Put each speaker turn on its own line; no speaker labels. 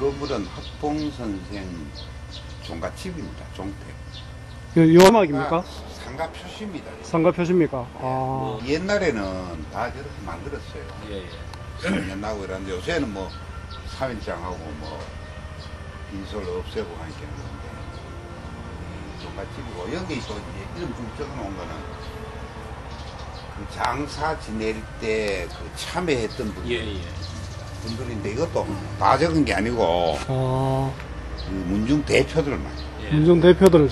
건물은 학봉 선생 종갓집입니다. 종택.
요, 요 음악입니까?
아, 상가 표시입니다.
상가 표시입니까? 아,
뭐 옛날에는 다 저렇게 만들었어요.
예, 예.
나고 이러는데 요새는 뭐 3일장하고 뭐 인설 없애고 하니까 그런데 이 종갓집이고 여기 또 이제 이름 좀 적어놓은 거는 그 장사 지낼 때 그 참여했던 분들,
예, 예.
분들인데 이것도 다 적은 게 아니고
아,
이 문중 대표들만
예. 문중 대표들